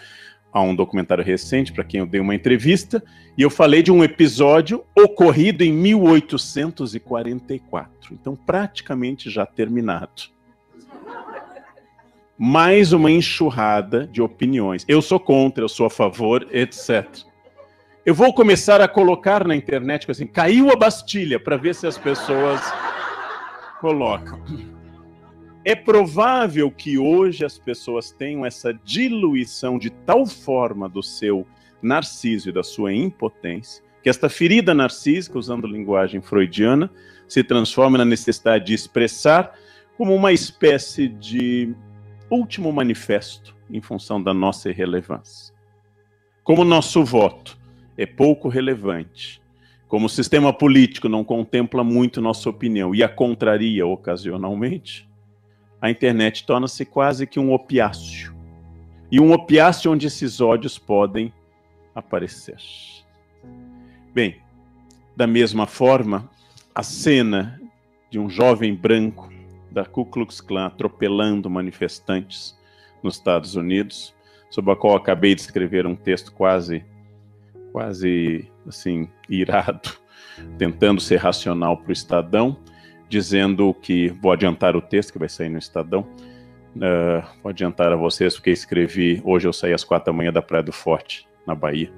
a um documentário recente para quem eu dei uma entrevista, e eu falei de um episódio ocorrido em 1844. Então, praticamente já terminado. Mais uma enxurrada de opiniões. Eu sou contra, eu sou a favor, etc. Eu vou começar a colocar na internet assim, caiu a Bastilha, para ver se as pessoas colocam. É provável que hoje as pessoas tenham essa diluição de tal forma do seu Narciso e da sua impotência, que esta ferida narcísica, usando linguagem freudiana, se transforma na necessidade de expressar como uma espécie de último manifesto em função da nossa irrelevância. Como nosso voto é pouco relevante, como o sistema político não contempla muito nossa opinião e a contraria ocasionalmente, a internet torna-se quase que um opiáceo. E um opiáceo onde esses ódios podem aparecer. Bem, da mesma forma, a cena de um jovem branco da Ku Klux Klan atropelando manifestantes nos Estados Unidos, sobre a qual acabei de escrever um texto quase, quase assim, irado, tentando ser racional para o Estadão, dizendo que, vou adiantar o texto que vai sair no Estadão, uh, vou adiantar a vocês porque escrevi, hoje eu saí às quatro da manhã da Praia do Forte, na Bahia,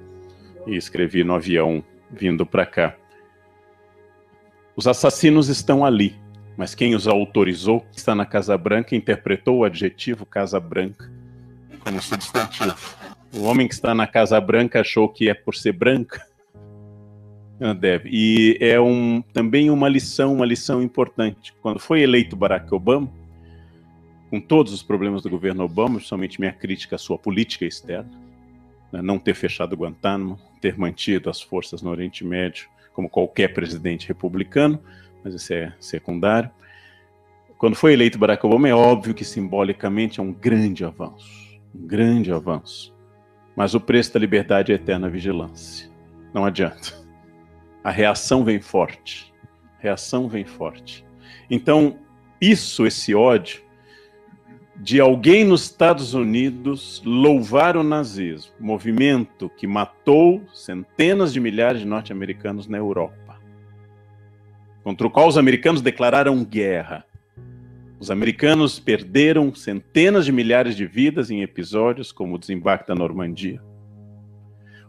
e escrevi no avião vindo para cá. Os assassinos estão ali, mas quem os autorizou está na Casa Branca interpretou o adjetivo Casa Branca como substantivo. O homem que está na Casa Branca achou que é por ser branca. Deve. E é um, também uma lição, uma lição importante. Quando foi eleito Barack Obama, com todos os problemas do governo Obama, principalmente minha crítica à sua política externa, né, não ter fechado Guantánamo, ter mantido as forças no Oriente Médio, como qualquer presidente republicano, mas isso é secundário. Quando foi eleito Barack Obama, é óbvio que simbolicamente é um grande avanço, um grande avanço. Mas o preço da liberdade é eterna vigilância. Não adianta. A reação vem forte. A reação vem forte. Então, isso, esse ódio, de alguém nos Estados Unidos louvar o nazismo, movimento que matou centenas de milhares de norte-americanos na Europa contra o qual os americanos declararam guerra. Os americanos perderam centenas de milhares de vidas em episódios como o desembarque da Normandia.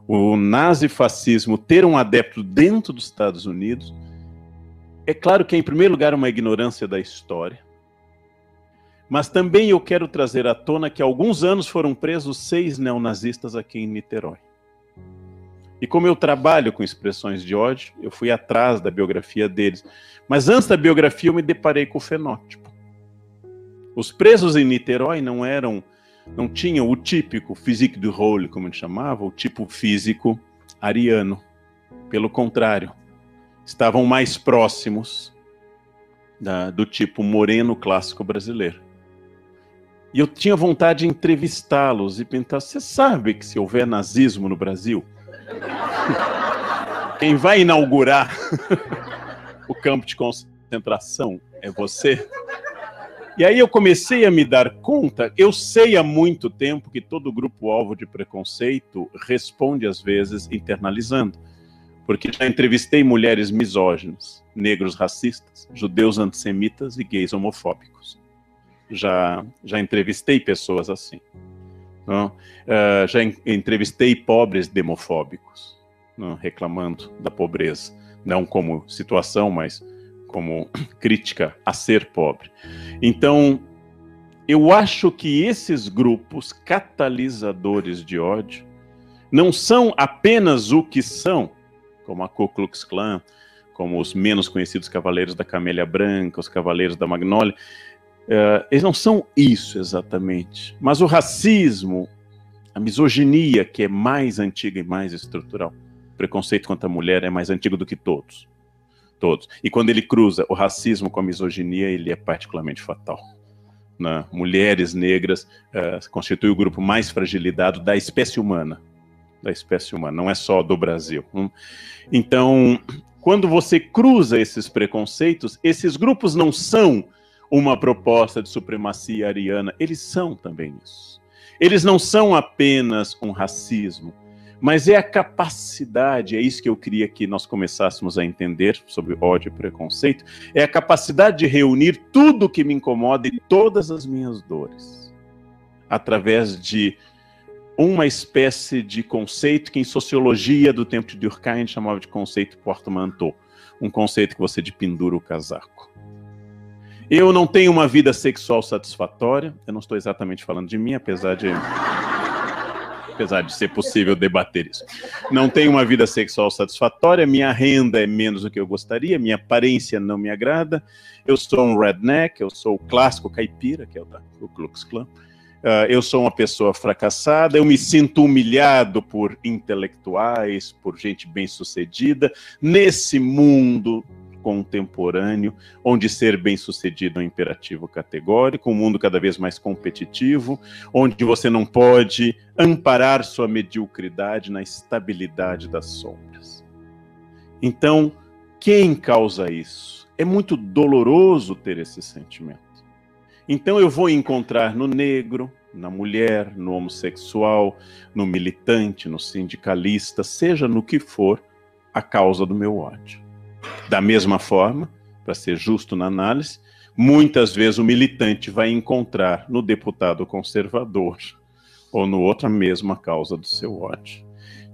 O nazifascismo ter um adepto dentro dos Estados Unidos é claro que é, em primeiro lugar, uma ignorância da história. Mas também eu quero trazer à tona que há alguns anos foram presos seis neonazistas aqui em Niterói. E como eu trabalho com expressões de ódio, eu fui atrás da biografia deles. Mas antes da biografia, eu me deparei com o fenótipo. Os presos em Niterói não eram, não tinham o típico physique du rôle, como ele chamava, o tipo físico ariano. Pelo contrário, estavam mais próximos da, do tipo moreno clássico brasileiro. E eu tinha vontade de entrevistá-los e pensar: você sabe que se houver nazismo no Brasil, quem vai inaugurar o campo de concentração é você. E aí eu comecei a me dar conta, eu sei há muito tempo que todo grupo alvo de preconceito responde às vezes internalizando. Porque já entrevistei mulheres misóginas, negros racistas, judeus antissemitas e gays homofóbicos. Já, já entrevistei pessoas assim. Não? Uh, já entrevistei pobres demofóbicos, não? reclamando da pobreza, não como situação, mas como crítica a ser pobre. Então, eu acho que esses grupos catalisadores de ódio não são apenas o que são, como a Ku Klux Klan, como os menos conhecidos Cavaleiros da Camélia Branca, os Cavaleiros da Magnólia, Uh, eles não são isso exatamente. Mas o racismo, a misoginia, que é mais antiga e mais estrutural, o preconceito contra a mulher é mais antigo do que todos. Todos. E quando ele cruza o racismo com a misoginia, ele é particularmente fatal. Né? Mulheres negras uh, constituem o grupo mais fragilizado da espécie humana. Da espécie humana, não é só do Brasil. Hum? Então, quando você cruza esses preconceitos, esses grupos não são uma proposta de supremacia ariana. Eles são também isso. Eles não são apenas um racismo, mas é a capacidade, é isso que eu queria que nós começássemos a entender sobre ódio e preconceito, é a capacidade de reunir tudo que me incomoda e todas as minhas dores, através de uma espécie de conceito que em sociologia do tempo de Durkheim chamava de conceito portmanteau, um conceito que você de pendura o casaco. Eu não tenho uma vida sexual satisfatória. Eu não estou exatamente falando de mim, apesar de. Apesar de ser possível debater isso. Não tenho uma vida sexual satisfatória, minha renda é menos do que eu gostaria, minha aparência não me agrada, eu sou um redneck, eu sou o clássico caipira, que é o da Ku Klux Klan, uh, eu sou uma pessoa fracassada, eu me sinto humilhado por intelectuais, por gente bem-sucedida, nesse mundo contemporâneo, onde ser bem-sucedido é um imperativo categórico, um mundo cada vez mais competitivo, onde você não pode amparar sua mediocridade na estabilidade das sombras. Então, quem causa isso? É muito doloroso ter esse sentimento. Então eu vou encontrar no negro, na mulher, no homossexual, no militante, no sindicalista, seja no que for, a causa do meu ódio. Da mesma forma, para ser justo na análise, muitas vezes o militante vai encontrar no deputado conservador ou no outro a mesma causa do seu ódio.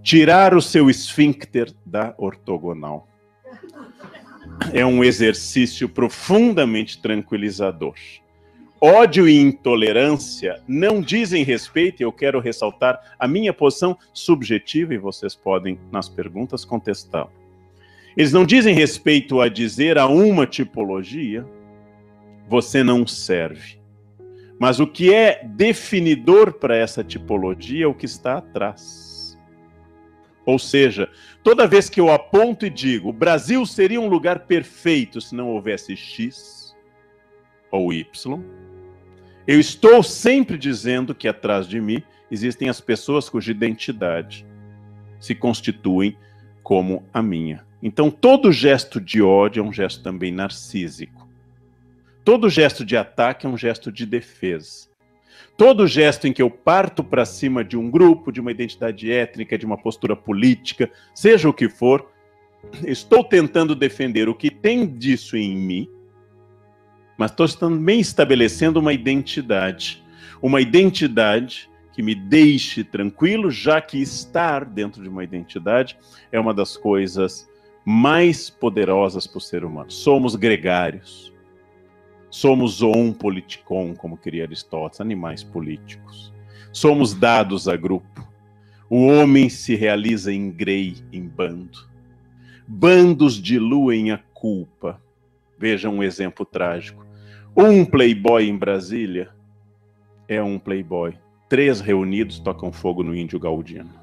Tirar o seu esfíncter da ortogonal é um exercício profundamente tranquilizador. Ódio e intolerância não dizem respeito, e eu quero ressaltar a minha posição subjetiva, e vocês podem, nas perguntas, contestá-la. Eles não dizem respeito a dizer a uma tipologia, você não serve. Mas o que é definidor para essa tipologia é o que está atrás. Ou seja, toda vez que eu aponto e digo o Brasil seria um lugar perfeito se não houvesse X ou Y, eu estou sempre dizendo que atrás de mim existem as pessoas cuja identidade se constituem como a minha. Então, todo gesto de ódio é um gesto também narcísico. Todo gesto de ataque é um gesto de defesa. Todo gesto em que eu parto para cima de um grupo, de uma identidade étnica, de uma postura política, seja o que for, estou tentando defender o que tem disso em mim, mas estou também estabelecendo uma identidade. Uma identidade que me deixe tranquilo, já que estar dentro de uma identidade é uma das coisas mais poderosas para o ser humano. Somos gregários. Somos zoon politikon, como queria Aristóteles, animais políticos. Somos dados a grupo. O homem se realiza em grei, em bando. Bandos diluem a culpa. Veja um exemplo trágico. Um playboy em Brasília é um playboy. Três reunidos tocam fogo no índio Galdino.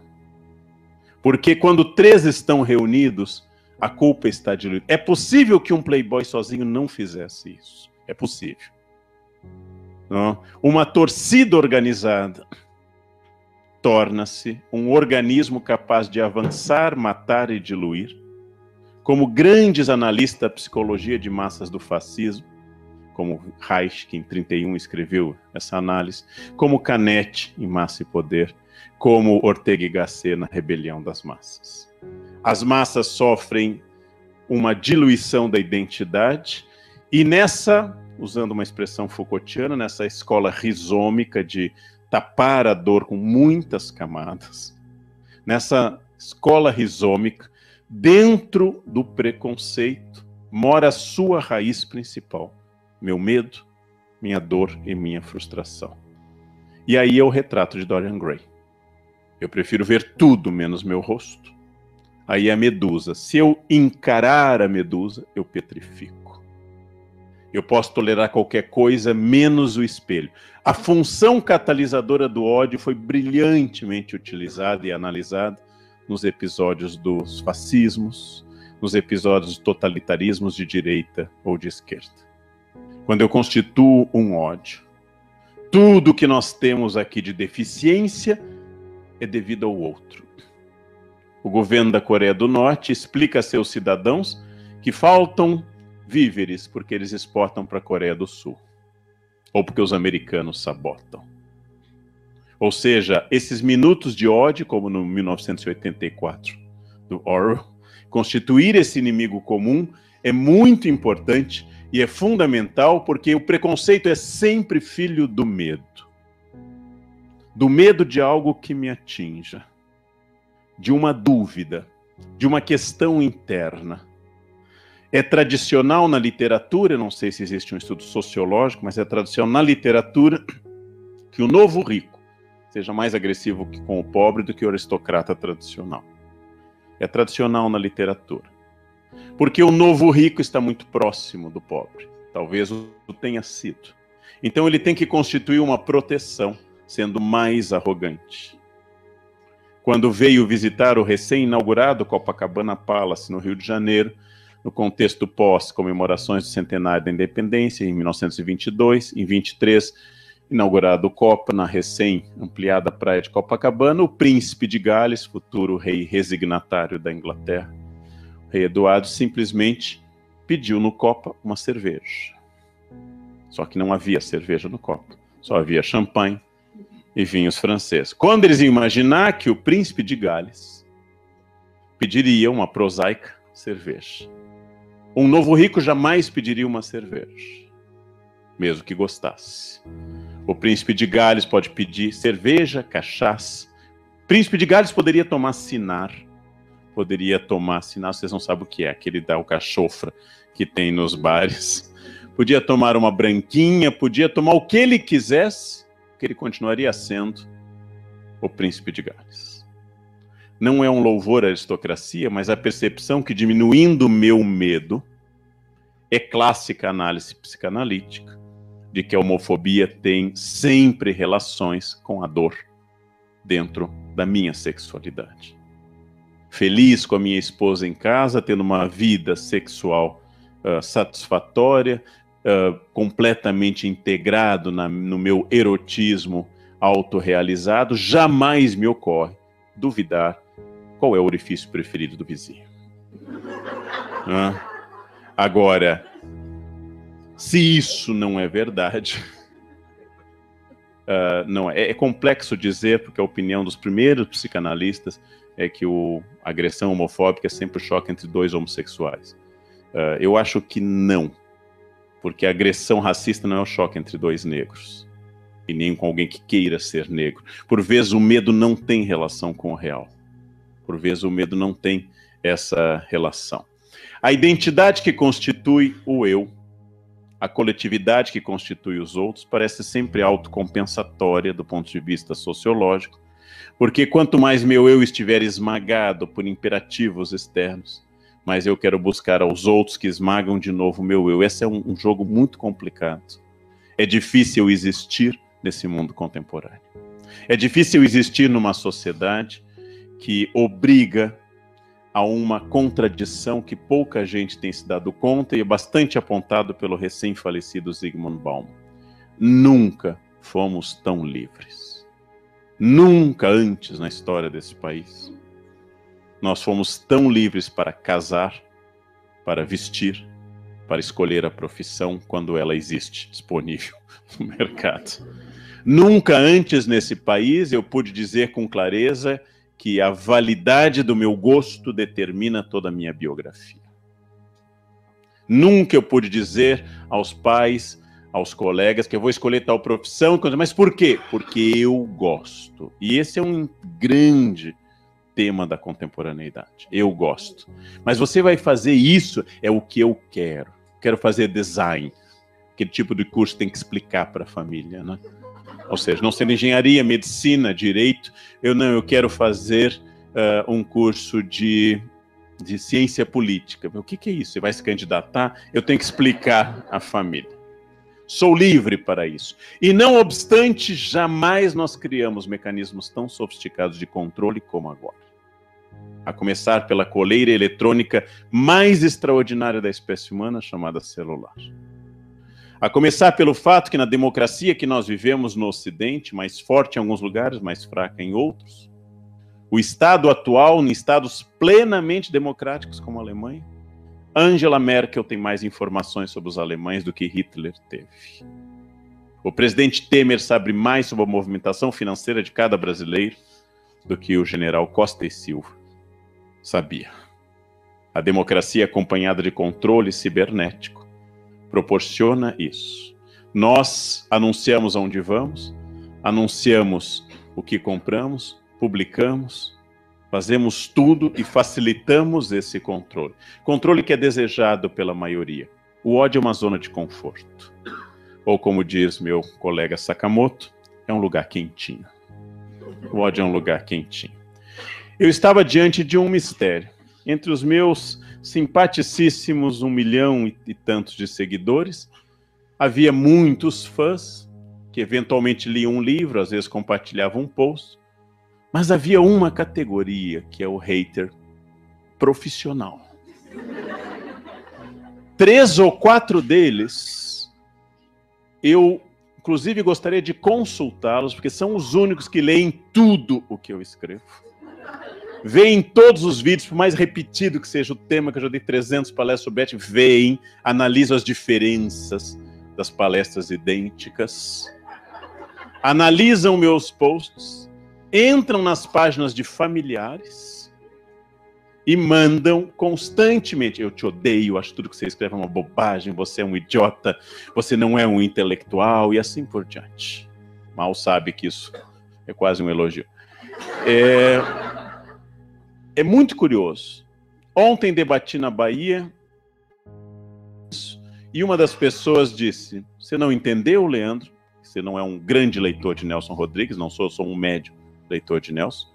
Porque quando três estão reunidos, a culpa está diluída. É possível que um playboy sozinho não fizesse isso. É possível. Não? Uma torcida organizada torna-se um organismo capaz de avançar, matar e diluir. Como grandes analistas da psicologia de massas do fascismo, como Reich, que em 31 escreveu essa análise, como Canetti em Massa e Poder, como Ortega y Gasset na Rebelião das Massas. As massas sofrem uma diluição da identidade e nessa, usando uma expressão Foucaultiana, nessa escola rizômica de tapar a dor com muitas camadas, nessa escola rizômica, dentro do preconceito, mora a sua raiz principal, meu medo, minha dor e minha frustração. E aí é o retrato de Dorian Gray. Eu prefiro ver tudo menos meu rosto. Aí a medusa. Se eu encarar a medusa, eu petrifico. Eu posso tolerar qualquer coisa menos o espelho. A função catalisadora do ódio foi brilhantemente utilizada e analisada nos episódios dos fascismos, nos episódios totalitarismos de direita ou de esquerda. Quando eu constituo um ódio, tudo que nós temos aqui de deficiência é devido ao outro. O governo da Coreia do Norte explica a seus cidadãos que faltam víveres porque eles exportam para a Coreia do Sul, ou porque os americanos sabotam. Ou seja, esses minutos de ódio, como no 1984 do Orwell, constituir esse inimigo comum é muito importante e é fundamental porque o preconceito é sempre filho do medo do medo de algo que me atinja, de uma dúvida, de uma questão interna. É tradicional na literatura, não sei se existe um estudo sociológico, mas é tradicional na literatura que o novo rico, seja mais agressivo com o pobre do que o aristocrata tradicional. É tradicional na literatura. Porque o novo rico está muito próximo do pobre. Talvez o tenha sido. Então ele tem que constituir uma proteção, sendo mais arrogante. Quando veio visitar o recém-inaugurado Copacabana Palace, no Rio de Janeiro, no contexto pós-comemorações do centenário da independência, em 1922, em 23, inaugurado o Copa na recém-ampliada praia de Copacabana, o príncipe de Gales, futuro rei resignatário da Inglaterra, o rei Eduardo, simplesmente pediu no Copa uma cerveja. Só que não havia cerveja no Copa, só havia champanhe e vinhos franceses. Quando eles imaginar que o príncipe de Gales pediria uma prosaica cerveja. Um novo rico jamais pediria uma cerveja, mesmo que gostasse. O príncipe de Gales pode pedir cerveja, cachaça. O príncipe de Gales poderia tomar sinar. Poderia tomar sinar, vocês não sabem o que é, aquele da alcachofra que tem nos bares. Podia tomar uma branquinha, podia tomar o que ele quisesse, que ele continuaria sendo o príncipe de Gales. Não é um louvor à aristocracia, mas a percepção que diminuindo meu medo, é clássica análise psicanalítica de que a homofobia tem sempre relações com a dor dentro da minha sexualidade. Feliz com a minha esposa em casa, tendo uma vida sexual uh, satisfatória, completamente integrado na, no meu erotismo autorrealizado, jamais me ocorre duvidar qual é o orifício preferido do vizinho. Uh, Agora, se isso não é verdade, uh, não é, é complexo dizer, porque a opinião dos primeiros psicanalistas é que o, a agressão homofóbica é sempre o choque entre dois homossexuais. Uh, eu acho que não, porque a agressão racista não é o choque entre dois negros, e nem com alguém que queira ser negro. Por vezes o medo não tem relação com o real. Por vezes o medo não tem essa relação. A identidade que constitui o eu, a coletividade que constitui os outros, parece sempre autocompensatória do ponto de vista sociológico, porque quanto mais meu eu estiver esmagado por imperativos externos, mais eu quero buscar aos outros que esmagam de novo meu eu. Esse é um, um jogo muito complicado. É difícil existir nesse mundo contemporâneo. É difícil existir numa sociedade que obriga a uma contradição que pouca gente tem se dado conta e é bastante apontado pelo recém-falecido Zygmunt Bauman. Nunca fomos tão livres. Nunca antes na história desse país nós fomos tão livres para casar, para vestir, para escolher a profissão quando ela existe disponível no mercado. Nunca antes nesse país eu pude dizer com clareza que a validade do meu gosto determina toda a minha biografia. Nunca eu pude dizer aos pais, aos colegas, que eu vou escolher tal profissão, mas por quê? Porque eu gosto. E esse é um grande tema da contemporaneidade. Eu gosto. Mas você vai fazer isso, é o que eu quero. Quero fazer design. Aquele tipo de curso tem que explicar para a família, né? Ou seja, não sendo engenharia, medicina, direito, eu não, eu quero fazer uh, um curso de, de ciência política. O que, que é isso? Você vai se candidatar? Eu tenho que explicar à família. Sou livre para isso. E não obstante, jamais nós criamos mecanismos tão sofisticados de controle como agora. A começar pela coleira eletrônica mais extraordinária da espécie humana, chamada celular. A começar pelo fato que na democracia que nós vivemos no Ocidente, mais forte em alguns lugares, mais fraca em outros, o Estado atual, em estados plenamente democráticos como a Alemanha, Angela Merkel tem mais informações sobre os alemães do que Hitler teve. O presidente Temer sabe mais sobre a movimentação financeira de cada brasileiro do que o general Costa e Silva sabia. A democracia acompanhada de controle cibernético proporciona isso. Nós anunciamos aonde vamos, anunciamos o que compramos, publicamos, fazemos tudo e facilitamos esse controle. Controle que é desejado pela maioria. O ódio é uma zona de conforto. Ou como diz meu colega Sakamoto, é um lugar quentinho. O ódio é um lugar quentinho. Eu estava diante de um mistério. Entre os meus simpaticíssimos um milhão e, tantos de seguidores, havia muitos fãs que eventualmente liam um livro, às vezes compartilhavam um post, mas havia uma categoria que é o hater profissional. Três ou quatro deles, eu inclusive gostaria de consultá-los, porque são os únicos que leem tudo o que eu escrevo. Veem todos os vídeos, por mais repetido que seja o tema, que eu já dei 300 palestras sobre Beth, veem, analisam as diferenças das palestras idênticas, analisam meus posts, entram nas páginas de familiares e mandam constantemente: Eu te odeio, acho tudo que você escreve é uma bobagem, você é um idiota, você não é um intelectual e assim por diante. Mal sabe que isso é quase um elogio. É, é muito curioso. Ontem debati na Bahia e uma das pessoas disse: Você não entendeu, Leandro? Você não é um grande leitor de Nelson Rodrigues, não sou, sou um médio leitor de Nelson,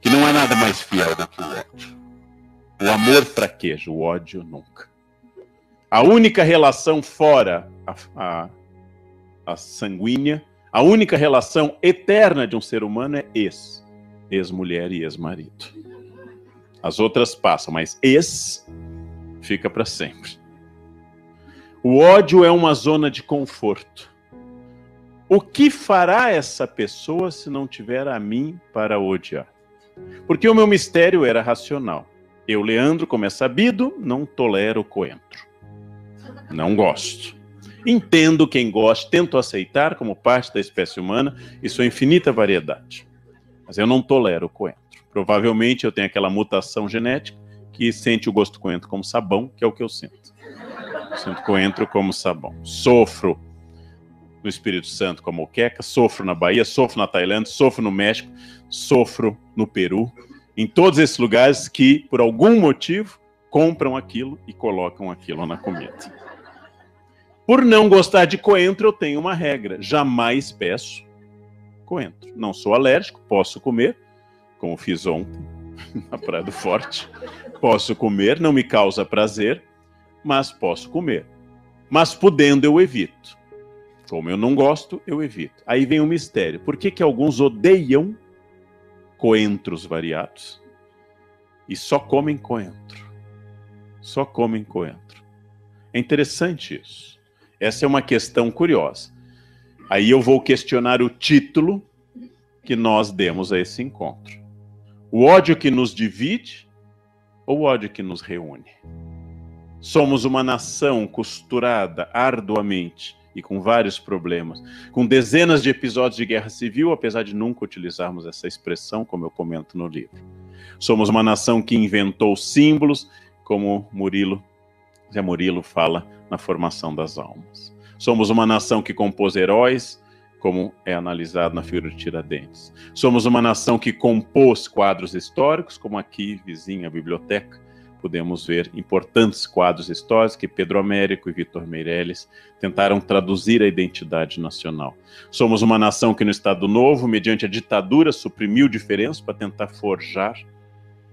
que não há nada mais fiel do que o ódio. O amor fraqueja, o ódio nunca. A única relação fora a, a, a sanguínea, a única relação eterna de um ser humano é ex, ex-mulher e ex-marido. As outras passam, mas ex fica para sempre. O ódio é uma zona de conforto. O que fará essa pessoa se não tiver a mim para odiar? Porque o meu mistério era racional. Eu, Leandro, como é sabido, não tolero coentro. Não gosto. Entendo quem gosta, tento aceitar como parte da espécie humana e sua infinita variedade. Mas eu não tolero coentro. Provavelmente eu tenho aquela mutação genética que sente o gosto coentro como sabão, que é o que eu sinto. Sinto coentro como sabão. Sofro no Espírito Santo como moqueca, sofro na Bahia, sofro na Tailândia, sofro no México, sofro no Peru. Em todos esses lugares que, por algum motivo, compram aquilo e colocam aquilo na comida. Por não gostar de coentro, eu tenho uma regra: jamais peço coentro. Não sou alérgico, posso comer, como fiz ontem na Praia do Forte. Posso comer, não me causa prazer, mas posso comer. Mas podendo, eu evito. Como eu não gosto, eu evito. Aí vem o mistério. Por que, que alguns odeiam coentros variados e só comem coentro? Só comem coentro. É interessante isso. Essa é uma questão curiosa. Aí eu vou questionar o título que nós demos a esse encontro. O ódio que nos divide ou o ódio que nos reúne? Somos uma nação costurada arduamente e com vários problemas, com dezenas de episódios de guerra civil, apesar de nunca utilizarmos essa expressão, como eu comento no livro. Somos uma nação que inventou símbolos, como Murilo, Zé Murilo fala na formação das almas. Somos uma nação que compôs heróis, como é analisado na figura de Tiradentes. Somos uma nação que compôs quadros históricos, como aqui, vizinha, a biblioteca, podemos ver importantes quadros históricos que Pedro Américo e Vitor Meirelles tentaram traduzir a identidade nacional. Somos uma nação que no Estado Novo, mediante a ditadura, suprimiu diferenças para tentar forjar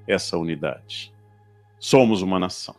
essa unidade. Somos uma nação.